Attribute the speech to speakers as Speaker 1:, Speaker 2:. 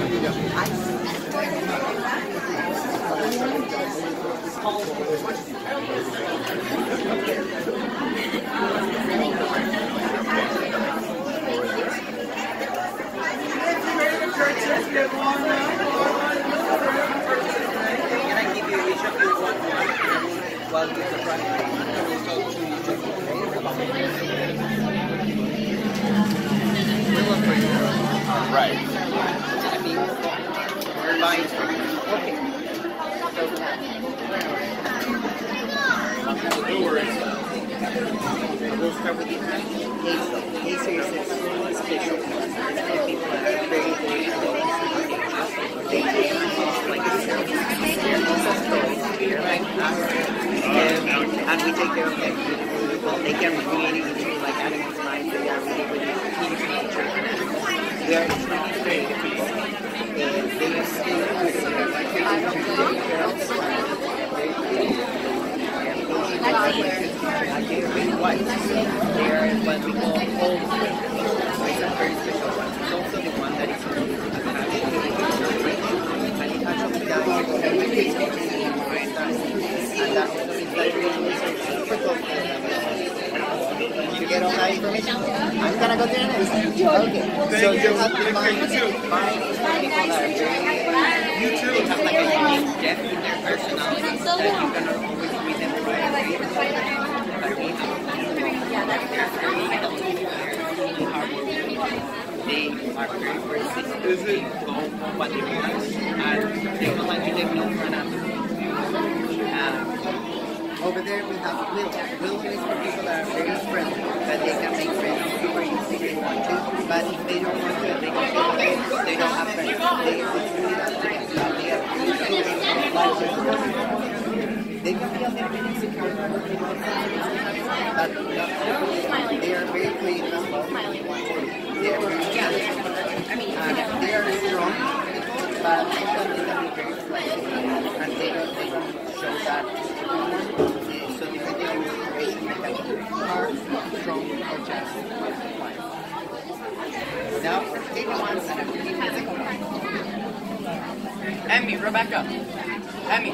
Speaker 1: Can I give you each of you one one while you surprise I will talk to each of you. We look for you.
Speaker 2: Right.
Speaker 1: I mean, we're buying from you. Okay.
Speaker 2: No worries.
Speaker 1: Special one. It's close to the almost like. And, we take well. They can like nature people. And they are still also like taking care of Very creative. They're what we call old. It's a very special one. It's also the one that is attached to the. And it actually does everything behind us. And that also means that really super confident. You get all that information? I'm gonna go there next. Okay. So you have to mind, mind people that are very,
Speaker 2: You too.
Speaker 1: they have like a unique depth in their personality that you cannot They are very, sick.
Speaker 2: Is it?
Speaker 1: Go for what they want, and they don't like take no for an answer. Over there we have Will. Will is for people that are very friendly, that they can make friends super easy if they want to, but if they don't want to, they can they don't have friends. They, it's really to. But they can be a little bit insecure, but they are very creative as well. They are very challenging. And they are strong, but be very flexible, and they don't, they don't show that. The strong, or just quiet. Now, are really physical.
Speaker 2: Emmy, Rebecca. Emmy.